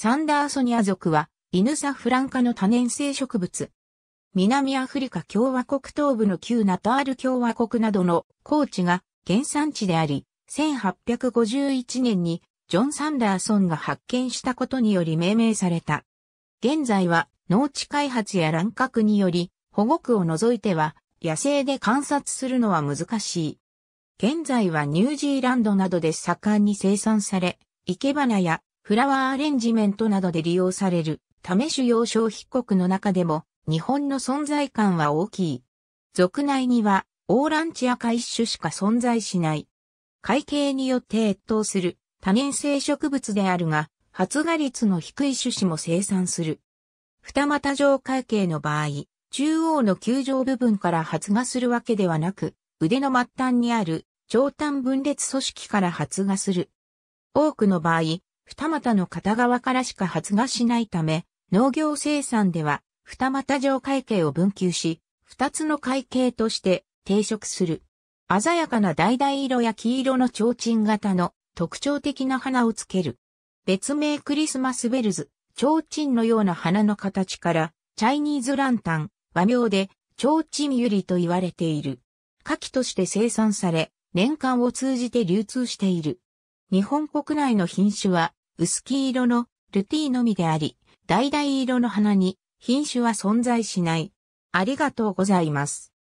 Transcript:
サンダーソニア属は、イヌサフランカの多年生植物。南アフリカ共和国東部の旧ナタール共和国などの高地が原産地であり、1851年にジョン・サンダーソンが発見したことにより命名された。現在は農地開発や乱獲により保護区を除いては野生で観察するのは難しい。現在はニュージーランドなどで盛んに生産され、生け花やフラワーアレンジメントなどで利用される、試し用消費国の中でも、日本の存在感は大きい。族内には、オーランチア科一種しか存在しない。会計によって越冬する多年生植物であるが、発芽率の低い種子も生産する。二股状会計の場合、中央の球状部分から発芽するわけではなく、腕の末端にある長短分裂組織から発芽する。多くの場合、二股の片側からしか発芽しないため、農業生産では二股状会計を分球し、二つの会計として定食する。鮮やかな橙色や黄色の提灯型の特徴的な花をつける。別名クリスマスベルズ、提灯のような花の形から、チャイニーズランタン、和名で、提灯ユリと言われている。花器として生産され、年間を通じて流通している。日本国内の品種は、薄黄色のルティーのみであり、橙色の花に品種は存在しない。ありがとうございます。